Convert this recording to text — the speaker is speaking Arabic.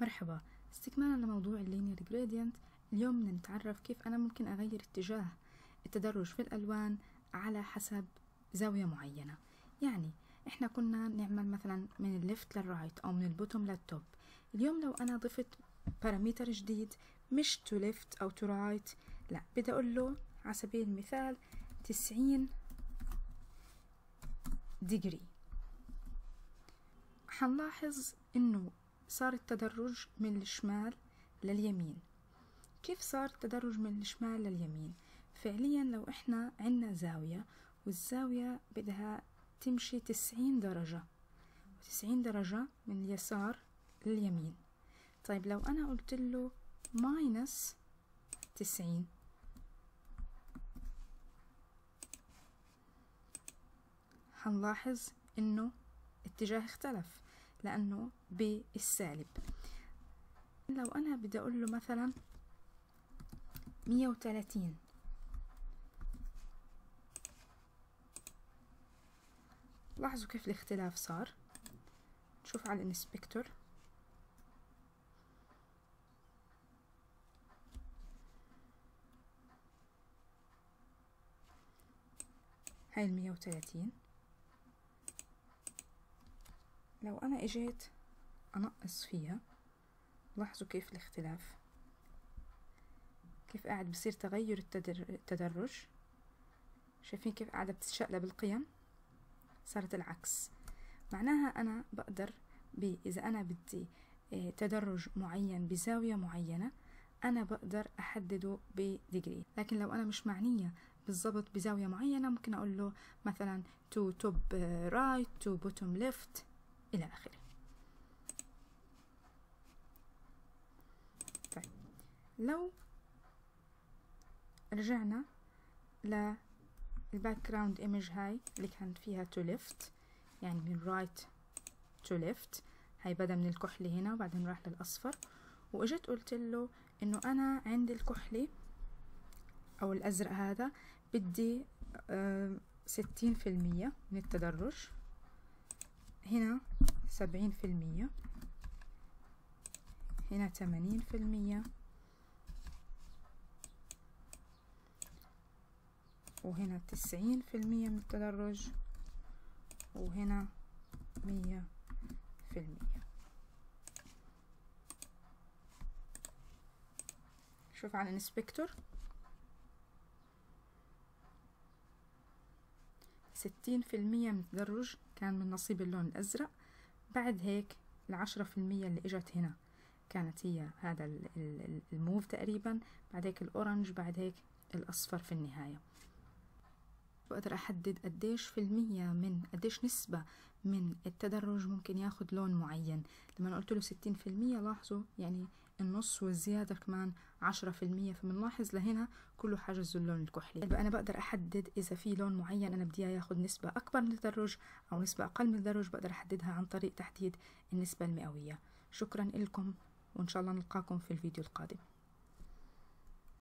مرحبا. استكمالا لموضوع ال linear gradient اليوم بدنا نتعرف كيف أنا ممكن أغير اتجاه التدرج في الألوان على حسب زاوية معينة. يعني إحنا كنا نعمل مثلا من ال left لل right أو من ال bottom لل top اليوم لو أنا ضفت parameter جديد مش to left أو to right لا بدي أقول له على سبيل المثال تسعين degree حنلاحظ إنه صار التدرج من الشمال لليمين. كيف صار التدرج من الشمال لليمين؟ فعليا لو إحنا عنا زاوية والزاوية بدها تمشي تسعين درجة وتسعين درجة من اليسار لليمين. طيب لو أنا قلت له ماينس تسعين حنلاحظ إنه اتجاه اختلف. لأنه بالسالب. لو أنا بدي أقول له مثلا مية وتلاتين. لاحظوا كيف الاختلاف صار؟ نشوف على الإنسبكتور. هاي المية وتلاتين. لو أنا إجيت أنقص فيها لاحظوا كيف الاختلاف. كيف قاعد بصير تغير التدرج. شايفين كيف قاعدة بتتشقلب القيم صارت العكس. معناها أنا بقدر إذا أنا بدي آه، تدرج معين بزاوية معينة أنا بقدر أحدده بديجري. لكن لو أنا مش معنية بالضبط بزاوية معينة ممكن أقول له مثلا to top right to bottom left. إلى آخره. طيب. لو رجعنا لل background image هاي اللي كانت فيها to left يعني من right to left هاي بدا من الكحلي هنا وبعدين راح للأصفر. وإجيت قلت له إنه أنا عندي الكحلة أو الأزرق هذا بدي ستين في المية من التدرج. هنا سبعين في المية. هنا تمانين في المية. وهنا تسعين في المية من التدرج. وهنا مية في المية. شوف على الإنسبكتور. ستين في المية من التدرج كان من نصيب اللون الأزرق. بعد هيك العشرة في المية اللي إجت هنا كانت هي هذا الموف تقريبا بعد هيك الأورنج بعد هيك الأصفر في النهاية. بقدر أحدد قديش في المية من قديش نسبة من التدرج ممكن ياخد لون معين. لما قلت له ستين في المية لاحظوا يعني النص والزيادة كمان عشرة في المية فبنلاحظ لهنا كله حاجز اللون الكحلي يبقى أنا بقدر أحدد إذا في لون معين أنا بدي ياخد نسبة أكبر من التدرج أو نسبة أقل من التدرج بقدر أحددها عن طريق تحديد النسبة المئوية. شكرا لكم وإن شاء الله نلقاكم في الفيديو القادم.